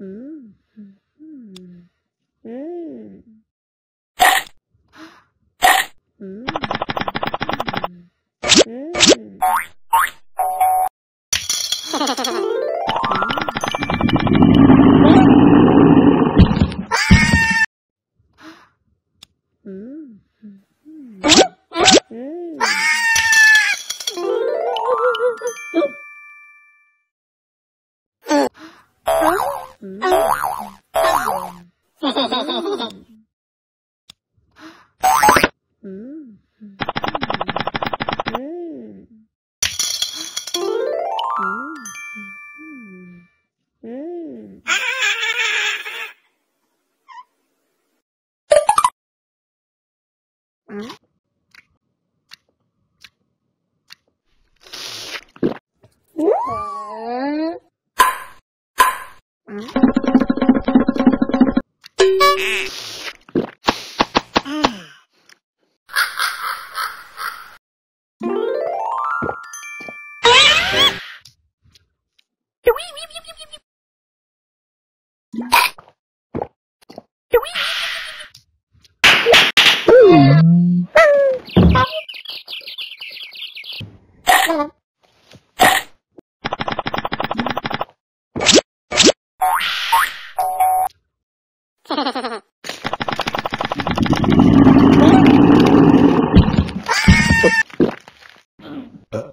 Mm-hmm. Mm-hmm. Mm. Mm. Uh.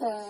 uh,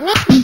No.